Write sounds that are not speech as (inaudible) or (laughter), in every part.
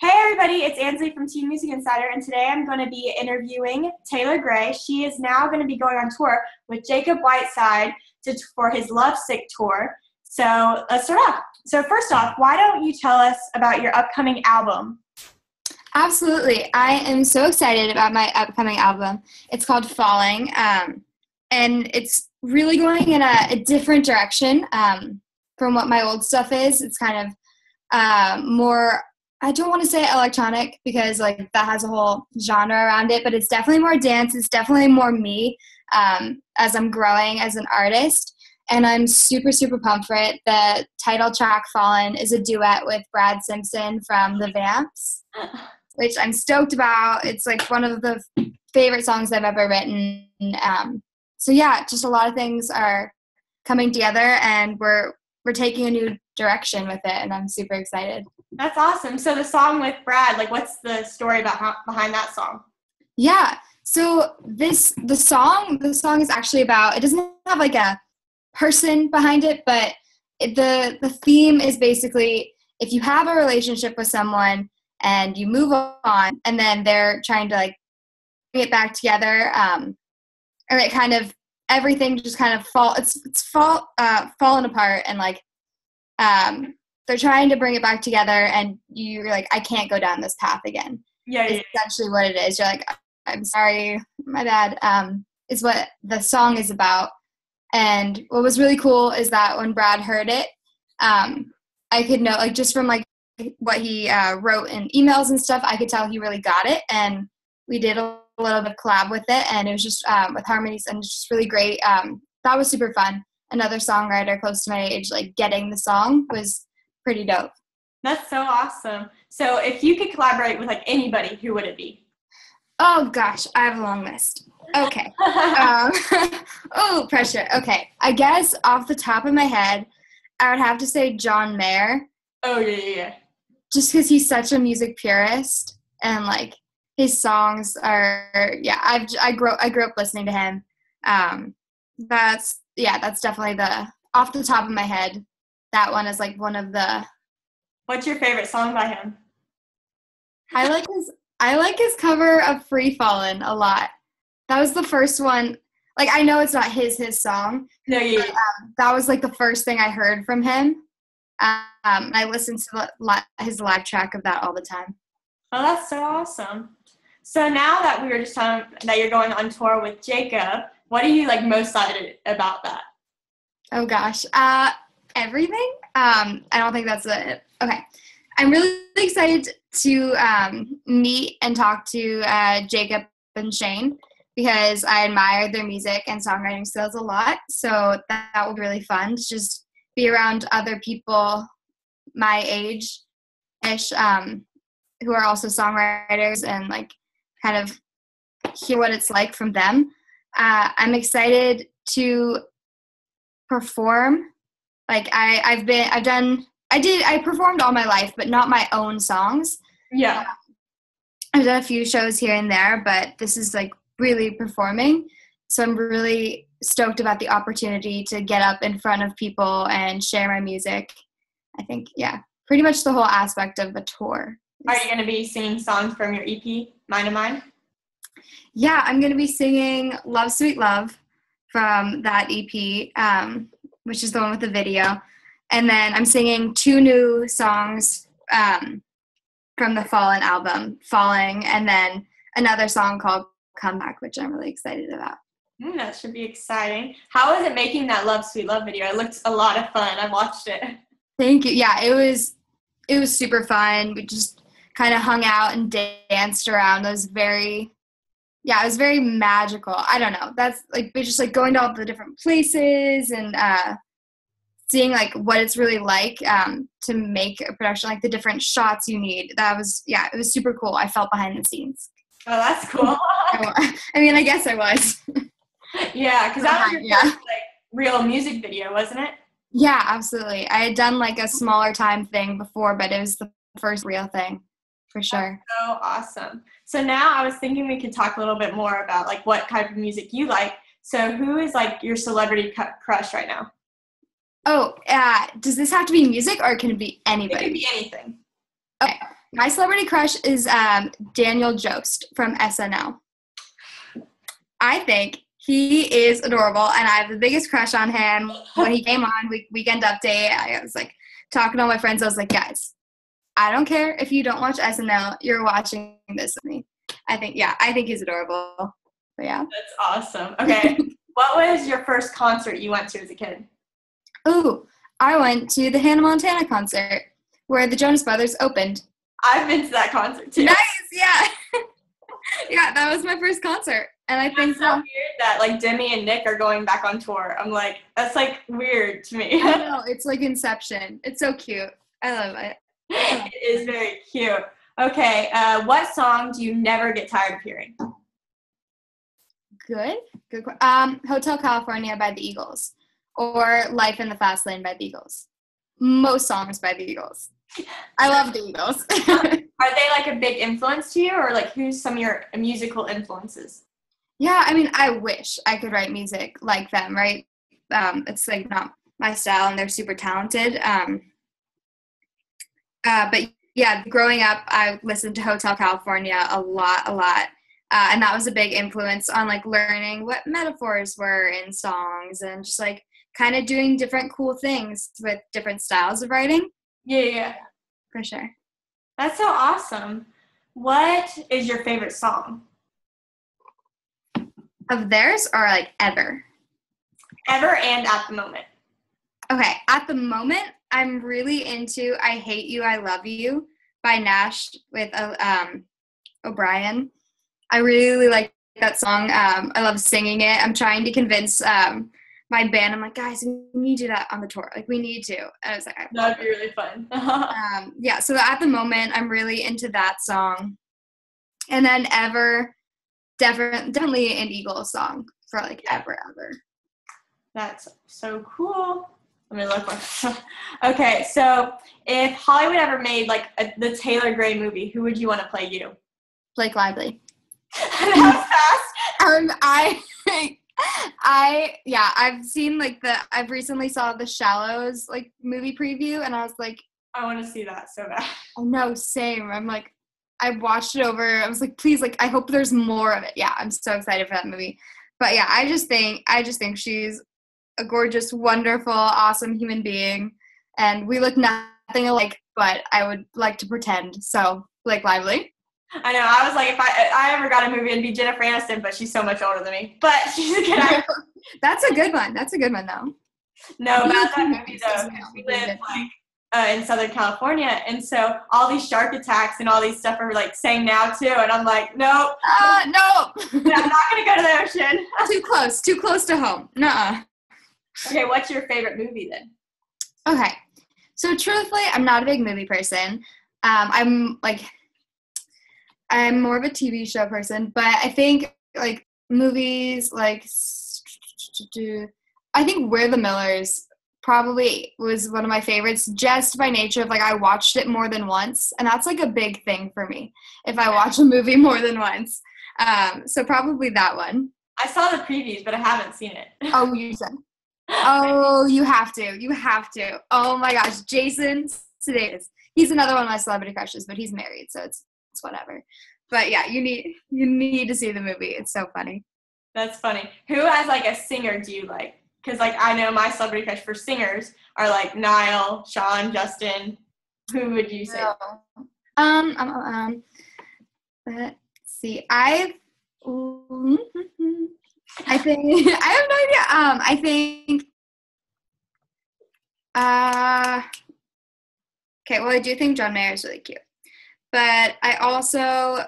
Hey everybody, it's Ansley from Teen Music Insider, and today I'm going to be interviewing Taylor Grey. She is now going to be going on tour with Jacob Whitesides to, for his Lovesick tour. So let's start off. So first off, why don't you tell us about your upcoming album? Absolutely. I am so excited about my upcoming album. It's called Falling, um, and it's really going in a, a different direction um, from what my old stuff is. It's kind of uh, more I don't want to say electronic because like that has a whole genre around it, but it's definitely more dance. It's definitely more me um, as I'm growing as an artist, and I'm super super pumped for it. The title track "Fallen" is a duet with Brad Simpson from the Vamps, (laughs) which I'm stoked about. It's like one of the favorite songs I've ever written. Um, so yeah, just a lot of things are coming together, and we're we're taking a new direction with it, and I'm super excited. That's awesome. So the song with Brad, like, what's the story behind that song? Yeah. So this the song the song is actually about it doesn't have like a person behind it, but it, the the theme is basically if you have a relationship with someone and you move on and then they're trying to like bring it back together um or it kind of everything just kind of fall it's it's fall uh fallen apart and like um they're trying to bring it back together and you're like i can't go down this path again yeah, yeah. essentially what it is you're like i'm sorry my bad um is what the song is about and what was really cool is that when brad heard it um i could know like just from like what he uh, wrote in emails and stuff i could tell he really got it and we did a little bit of collab with it, and it was just um, with harmonies and just really great. Um, that was super fun. Another songwriter close to my age, like getting the song was pretty dope. That's so awesome. So, if you could collaborate with like anybody, who would it be? Oh gosh, I have a long list. Okay. (laughs) um, (laughs) oh, pressure. Okay. I guess off the top of my head, I would have to say John Mayer. Oh yeah, yeah. yeah. Just because he's such a music purist and like his songs are yeah i've i grew i grew up listening to him um that's yeah that's definitely the off the top of my head that one is like one of the what's your favorite song by him? I like his i like his cover of Free Fallin' a lot. That was the first one like i know it's not his his song no yeah, but, um, that was like the first thing i heard from him. Um i listen to the, his live track of that all the time. Oh that's so awesome. So now that we were just talking that you're going on tour with Jacob, what are you like most excited about that? Oh gosh, uh, everything. Um, I don't think that's it. Okay, I'm really excited to um, meet and talk to uh, Jacob and Shane because I admire their music and songwriting skills a lot. So that, that will be really fun to just be around other people my age ish um, who are also songwriters and like kind of hear what it's like from them. Uh, I'm excited to perform. Like I, I've been, I've done, I did, I performed all my life, but not my own songs. Yeah. I've done a few shows here and there, but this is like really performing. So I'm really stoked about the opportunity to get up in front of people and share my music. I think, yeah, pretty much the whole aspect of a tour. Are you going to be singing songs from your EP, Mine and Mine? Yeah, I'm going to be singing Love Sweet Love from that EP, um, which is the one with the video. And then I'm singing two new songs um, from the Fallen album, Falling, and then another song called Comeback, which I'm really excited about. Mm, that should be exciting. How was it making that Love Sweet Love video? It looked a lot of fun. I watched it. Thank you. Yeah, it was it was super fun. We just kind of hung out and danced around. It was very, yeah, it was very magical. I don't know. That's like just like going to all the different places and uh, seeing like what it's really like um, to make a production, like the different shots you need. That was, yeah, it was super cool. I felt behind the scenes. Oh, that's cool. (laughs) I mean, I guess I was. (laughs) yeah, because that was your yeah. first, like real music video, wasn't it? Yeah, absolutely. I had done like a smaller time thing before, but it was the first real thing for sure. That's so awesome. So now I was thinking we could talk a little bit more about like what type of music you like. So who is like your celebrity crush right now? Oh, uh, does this have to be music or can it be anybody? It can be anything. Okay. My celebrity crush is um, Daniel Jost from SNL. I think he is adorable, and I have the biggest crush on him. When he came on week- Weekend Update, I was like talking to all my friends. I was like, guys, I don't care if you don't watch SNL. You're watching this with me. I think, yeah, I think he's adorable. But yeah. That's awesome. Okay. (laughs) what was your first concert you went to as a kid? Ooh, I went to the Hannah Montana concert where the Jonas Brothers opened. I've been to that concert too. Nice, yeah. (laughs) yeah, that was my first concert. And I think so weird that like Demi and Nick are going back on tour. I'm like, that's like weird to me. I (laughs) know, it's like Inception. It's so cute. I love it. it is very cute. Okay, uh, what song do you never get tired of hearing? Good. Good. Um, Hotel California by the Eagles or Life in the Fast Lane by the Eagles. Most songs by the Eagles. I love the Eagles. (laughs) Are they like a big influence to you, or like who's some of your musical influences? yeah, I mean, I wish I could write music like them, right? Um, it's like not my style, and they're super talented. Um, uh, but yeah, growing up, I listened to Hotel California a lot, a lot. Uh, and that was a big influence on like learning what metaphors were in songs and just like kind of doing different cool things with different styles of writing Yeah, yeah. for sure. That's so awesome. What is your favorite song Of theirs or like ever? ever and at the moment? Okay, at the moment, I'm really into "I Hate You, I Love You" by gnash with uh, um, O'Brien. I really like that song. Um, I love singing it. I'm trying to convince um, my band. I'm like, guys, we need to do that on the tour. Like, we need to. And I was like, I That'd be really fun. (laughs) um, yeah. So at the moment, I'm really into that song. And then ever, definitely, definitely an Eagles song for like ever, ever. That's so cool. Let me look. One. okay, so if Hollywood ever made like a, the Taylor Grey movie, who would you want to play you? Blake Lively. (laughs) was fast. (laughs) um i i yeah i've seen like the i've recently saw the shallows like movie preview and i was like I want to see that so bad. (laughs) oh no same. I'm like i watched it over i was like please like i hope there's more of it. Yeah i'm so excited for that movie. But yeah i just think i just think she's a gorgeous wonderful awesome human being and we look nothing alike but i would like to pretend. So blake lively I know. I was like, if I if I ever got a movie, it'd be Jennifer Aniston, but she's so much older than me. But (laughs) she's a good actor. (laughs) that's a good one that's a good one though No, about that movie though, we live like uh, in Southern California, and so all these shark attacks and all these stuff are like saying now too, and I'm like, nope, uh no I'm not gonna go to the (laughs) ocean. too close, too close to home. Nuh okay, what's your favorite movie then? Okay. So truthfully, I'm not a big movie person. Um, I'm like, I'm more of a TV show person, but I think like movies like, I think We're the Millers probably was one of my favorites just by nature of like I watched it more than once, and that's like a big thing for me if I watch a movie (laughs) more than once. Um, so probably that one. I saw the previews, but I haven't seen it. Oh, you (laughs) said. Oh, you have to. You have to. Oh my gosh, Jason Sudeikis. He's another one of my celebrity crushes, but he's married, so it's it's whatever. But yeah, you need you need to see the movie. It's so funny. That's funny. Who as like a singer do you like? Because like I know my celebrity crush for singers are like Niall, Sean, Justin. Who would you say? Um, um, um, um, let's see. I've, I think (laughs) I have no idea. Um, I think. Uh, okay. Well, I do think John Mayer is really cute, but I also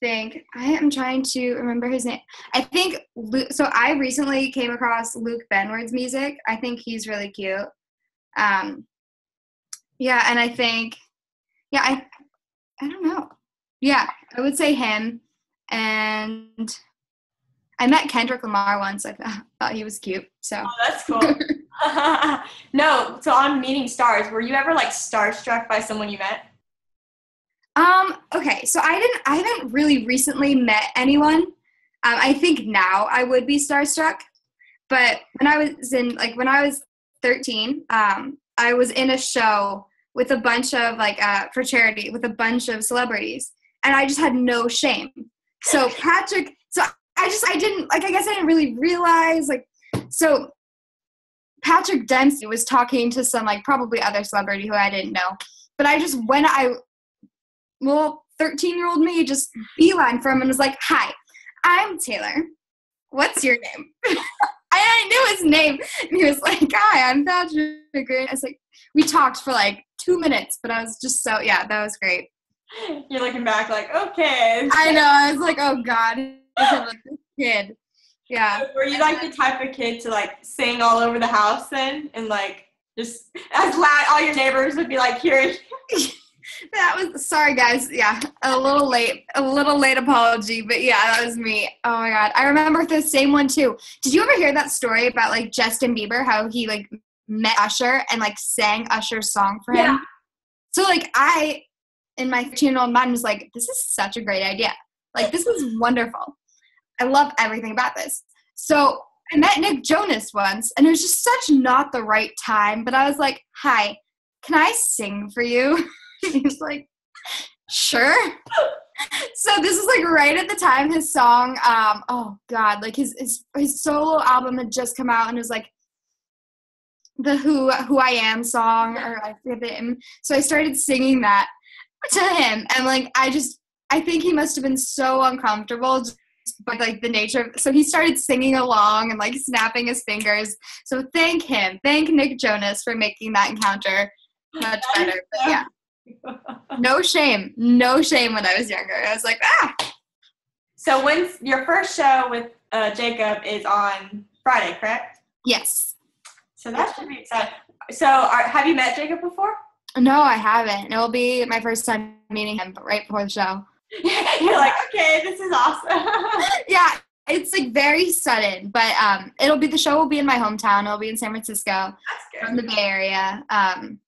think I am trying to remember his name. I think Luke, so. I recently came across Luke Benward's music. I think he's really cute. Um, yeah, and I think, yeah, I, I don't know. Yeah, I would say him. And I met Kendrick Lamar once. I thought, (laughs) thought he was cute. So Oh, that's cool. (laughs) (laughs) no, so on Meeting Stars, were you ever like starstruck by someone you met? Um, okay, so I didn't I haven't really recently met anyone. Um, I think now I would be starstruck. But when I was in like when I was 13, um, I was in a show with a bunch of like uh, for charity with a bunch of celebrities, and I just had no shame. So (laughs) Patrick, so I just I didn't like I guess I didn't really realize like so Patrick Dempsey was talking to some like probably other celebrity who I didn't know, but I just when I well 13 year old me just beeline for him and was like, "Hi, I'm Taylor. What's your name?" (laughs) I knew his name, and he was like, "Hi, I'm Patrick." I was like, we talked for like two minutes, but I was just so yeah, that was great. You're looking back like, okay. I know. I was like, oh god, like (laughs) kid. Yeah. Were you like the type of kid to like sing all over the house then, and like just as loud, all your neighbors would be like hearing. That was sorry guys. Yeah a little late a little late apology but yeah that was me. Oh my god. I remember the same one too. Did you ever hear that story about like justin bieber how he like met usher and like sang usher's song for him? Yeah. so like i in my 15 year old mind was like this is such a great idea. Like this is wonderful. I love everything about this. So i met nick jonas once and it was just such not the right time but i was like hi can i sing for you (laughs) (laughs) he was like, sure. (laughs) so this is like right at the time his song, um, oh god, like his his his solo album had just come out and it was like the Who Who I Am song or I forget the name. So I started singing that to him and like I just I think he must have been so uncomfortable by like the nature of so he started singing along and like snapping his fingers. So thank him. Thank Nick Jonas for making that encounter much better. But yeah no shame. No shame when I was younger. I was like, ah. So when's your first show with uh, Jacob is on Friday, correct? Yes. So that should be exciting. So are, have you met Jacob before? No, I haven't. It will be my first time meeting him, but right before the show. (laughs) You're like, okay, this is awesome. (laughs) (laughs) yeah, it's like very sudden, but um, it'll be the show will be in my hometown. It'll be in San Francisco, from the Bay Area. Um,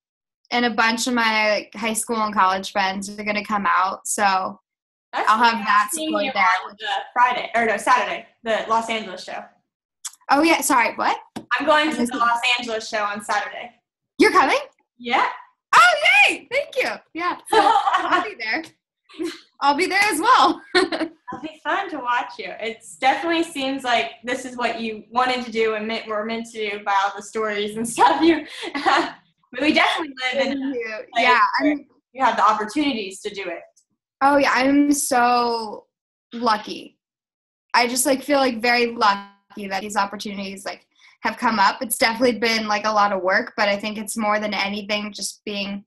and a bunch of my like, high school and college friends are going to come out. So That's I'll have that support there. The Friday or no Saturday, the Los Angeles show. Oh yeah, sorry, what? I'm going to the Los Angeles show on Saturday. You're coming? Yeah. Oh yay! Thank you. Yeah, so (laughs) I'll be there. I'll be there as well. (laughs) It'll be fun to watch you. It definitely seems like this is what you wanted to do and meant, were meant to do by all the stories and stuff you (laughs) but we definitely live in yeah you have the opportunities to do it. Oh yeah i'm so lucky. I just like feel like very lucky that these opportunities like have come up. It's definitely been like a lot of work but i think it's more than anything just being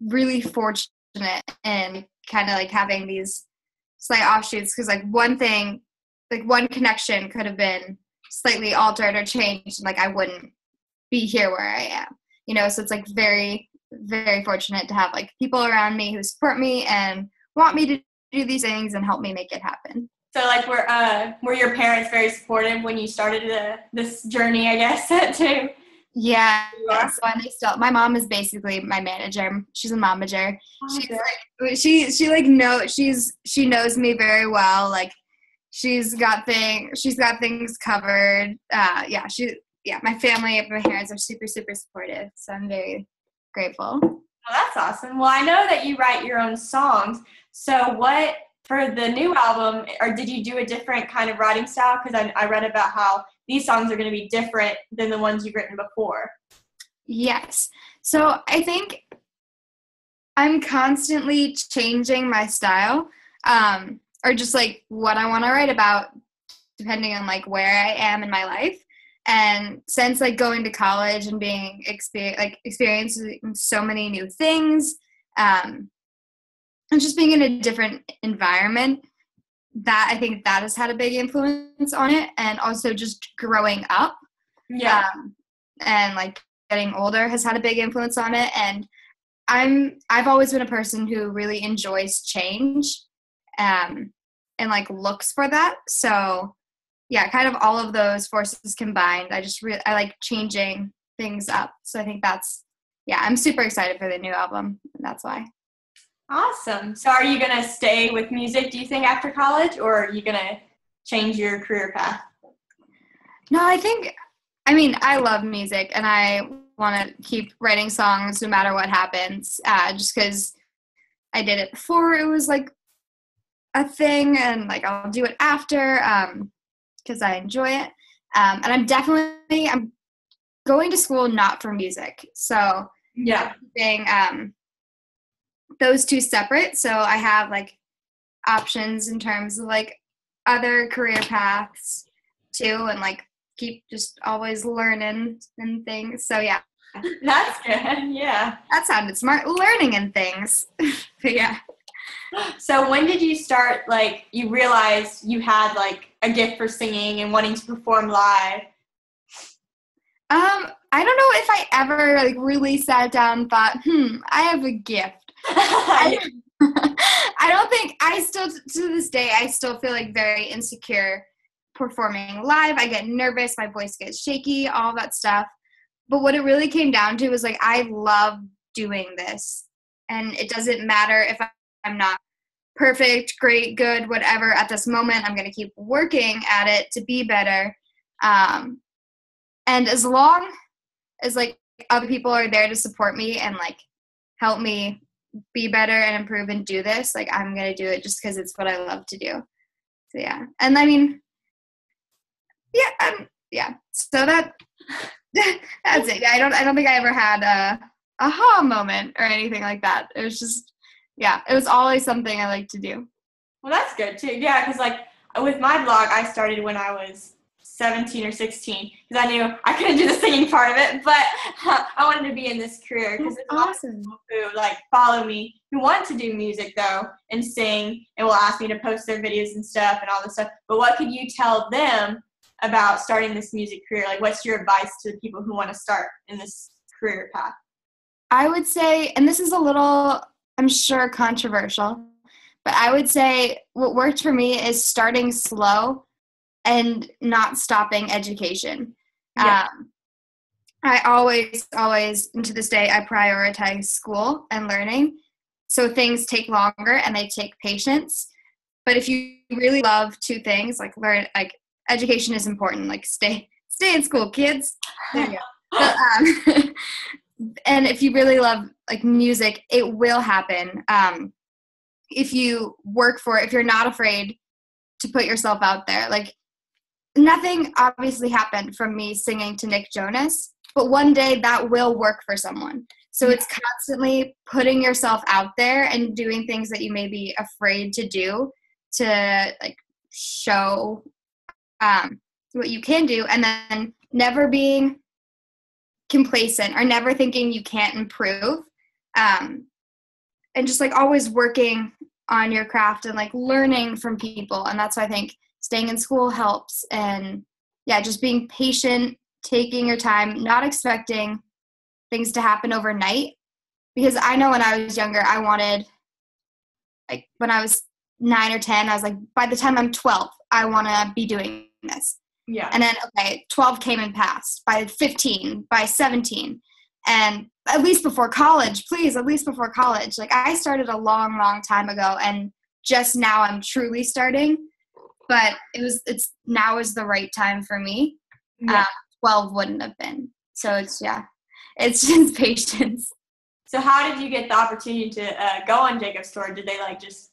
really fortunate and kind of like having these slight offshoots because like one thing like one connection could have been slightly altered or changed like i wouldn't be here where i am you know so it's like very very fortunate to have like people around me who support me and want me to do these things and help me make it happen. So like were uh were your parents very supportive when you started the, this journey i guess (laughs) too yeah so and they still my mom is basically my manager. She's a momager. Oh, she's like she she like know she's she knows me very well like she's got things she's got things covered. Uh yeah she yeah, my family, and my parents are super, super supportive. So I'm very grateful. Well, that's awesome. Well, I know that you write your own songs. So what for the new album, or did you do a different kind of writing style? Because I, I read about how these songs are going to be different than the ones you've written before. Yes. So I think I'm constantly changing my style, um, or just like what I want to write about, depending on like where I am in my life and since like going to college and being exper- like experiencing so many new things um, and just being in a different environment that i think that has had a big influence on it and also just growing up yeah. um, and like getting older has had a big influence on it. And i'm i've always been a person who really enjoys change um, and like looks for that. So yeah, kind of all of those forces combined. I just really I like changing things up. So I think that's yeah, I'm super excited for the new album. that's why. Awesome. So are you gonna stay with music, do you think, after college, or are you gonna change your career path? No, I think I mean, I love music and I want to keep writing songs no matter what happens. Uh, just because I did it before it was like a thing, and like I'll do it after because I enjoy it. Um, and I'm definitely I'm going to school not for music, so yeah, keeping um, those two separate. So I have like options in terms of like other career paths too, and like keep just always learning and things. So yeah. (laughs) That's good. Yeah. That sounded smart. Learning and things. (laughs) but yeah. So when did you start like you realized you had like a gift for singing and wanting to perform live? Um, I don't know if I ever like really sat down and thought, hmm, I have a gift. (laughs) I, (laughs) I don't think I still to this day I still feel like very insecure performing live. I get nervous, my voice gets shaky, all that stuff. But what it really came down to was like, I love doing this. And it doesn't matter if I'm not perfect, great, good, whatever at this moment. I'm going to keep working at it to be better. Um, and as long as like other people are there to support me and like help me be better and improve and do this, like I'm going to do it just because it's what I love to do. So yeah. And I mean, yeah, um, yeah. So that (laughs) that's it. I don't I don't think I ever had a aha moment or anything like that. It was just yeah, it was always something I like to do. Well, that's good too. Yeah, because like with my blog, I started when I was 17 or 16 because I knew I couldn't do the singing part of it, but (laughs) I wanted to be in this career because it's awesome. Who like follow me who want to do music though and sing and will ask me to post their videos and stuff and all this stuff. But what could you tell them about starting this music career? Like, what's your advice to people who want to start in this career path? I would say, and this is a little, I'm sure, controversial, but I would say what worked for me is starting slow and not stopping education. Yeah. Um, I always, always, and to this day, I prioritize school and learning. So things take longer and they take patience. But if you really love two things, like learn, like education is important. Like stay stay in school, kids. There you go. (laughs) But, um, (laughs) and if you really love like music, it will happen. Um, if you work for it, if you're not afraid to put yourself out there, like nothing obviously happened from me singing to Nick Jonas, but one day that will work for someone. So it's constantly putting yourself out there and doing things that you may be afraid to do to like show um, what you can do, and then never being complacent or never thinking you can't improve. Um, and just like always working on your craft and like learning from people. And that's why I think staying in school helps. And yeah, just being patient, taking your time, not expecting things to happen overnight. Because I know when I was younger, I wanted, like, when I was nine or 10, I was like, by the time I'm 12, I want to be doing this. Yeah. And then, okay, 12 came and passed by 15, by 17. And at least before college, please, at least before college. Like I started a long, long time ago and just now I'm truly starting. But it was, it's now is the right time for me. Yeah. Uh, 12 wouldn't have been. So it's, yeah, it's (laughs) just patience. So how did you get the opportunity to uh, go on Jacob's tour? Did they like just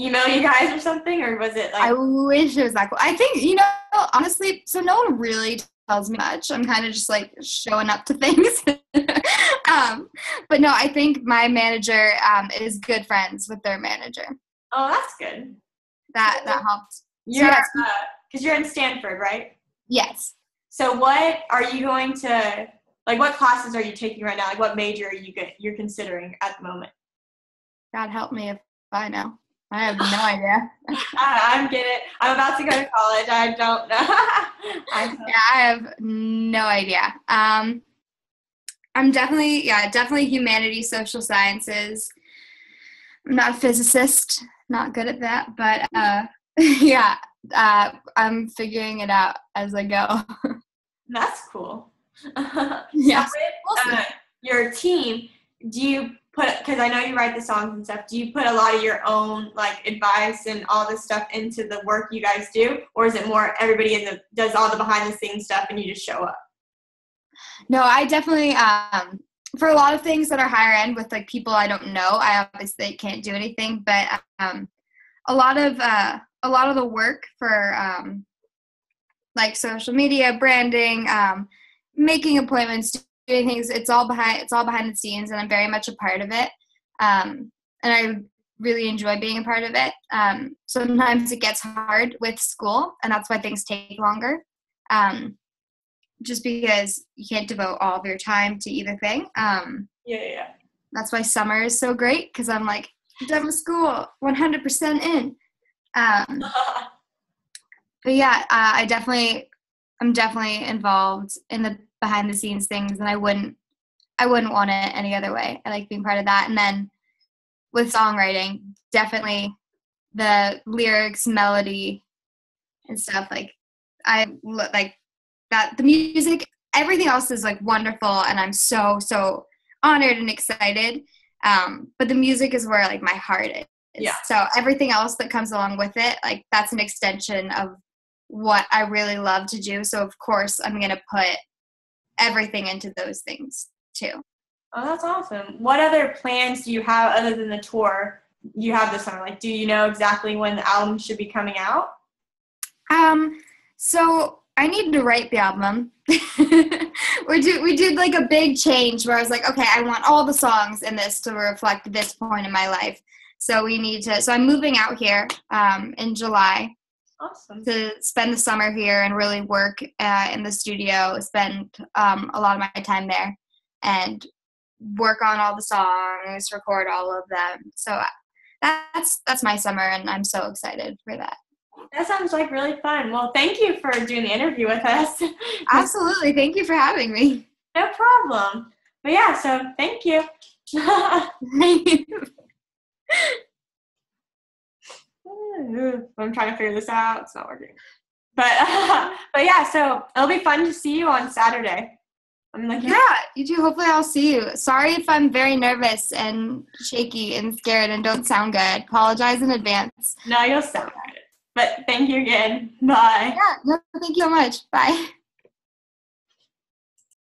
email you guys or something, or was it like? I wish it was that cool. I think you know, honestly, so no one really tells me much. I'm kind of just like showing up to (laughs) things. um, but no, I think my manager um, is good friends with their manager. Oh, that's good. That that helped. You're because so uh, you're in Stanford, right? Yes. So what are you going to like? What classes are you taking right now? Like, what major are you get, you're considering at the moment? God help me if I know. I have no idea. (laughs) I'm getting. I'm about to go to college. I don't know. (laughs) I yeah, I have no idea. Um, I'm definitely yeah, definitely humanities, social sciences. I'm not a physicist, not good at that, but uh, (laughs) yeah, uh, I'm figuring it out as I go. That's cool. yeah. So with, uh, your team, do you put because I know you write the songs and stuff. Do you put a lot of your own like advice and all this stuff into the work you guys do, or is it more everybody in the does all the behind the scenes stuff and you just show up? No, I definitely um for a lot of things that are higher end with like people I don't know, I obviously can't do anything, but um a lot of uh a lot of the work for um like social media, branding, um making appointments, doing things, it's all behind it's all behind the scenes and I'm very much a part of it. Um and I really enjoy being a part of it. Um, sometimes it gets hard with school, and that's why things take longer. Um, just because you can't devote all of your time to either thing. Um, yeah, yeah. That's why summer is so great because I'm like done with school, 100% in. Um, (laughs) but yeah, uh, I definitely, I'm definitely involved in the behind the scenes things, and I wouldn't, I wouldn't want it any other way. I like being part of that, and then with songwriting, definitely the lyrics, melody, and stuff. Like I like that. The music, everything else is like wonderful, and I'm so so honored and excited. Um, but the music is where like my heart is. Yeah. So everything else that comes along with it, like that's an extension of what I really love to do. So of course I'm gonna put everything into those things too. Oh, that's awesome. What other plans do you have other than the tour you have this summer? Like, do you know exactly when the album should be coming out? Um, so I need to write the album. (laughs) we do we did like a big change where I was like, okay, I want all the songs in this to reflect this point in my life. So we need to. So I'm moving out here um, in July. Awesome. To spend the summer here and really work uh, in the studio, spend um, a lot of my time there, and work on all the songs, record all of them. So that's that's my summer, and I'm so excited for that. That sounds like really fun. Well, thank you for doing the interview with us. (laughs) Absolutely. Thank you for having me. No problem. But yeah, so thank you. (laughs) (laughs) (laughs) I'm trying to figure this out. It's not working. But uh, (laughs) but yeah, so it'll be fun to see you on Saturday. I'm like, yeah, you too. Hopefully, I'll see you. Sorry if I'm very nervous and shaky and scared and don't sound good. Apologize in advance. No, you'll sound good. But thank you again. Bye. Yeah, no, thank you so much. Bye. (laughs)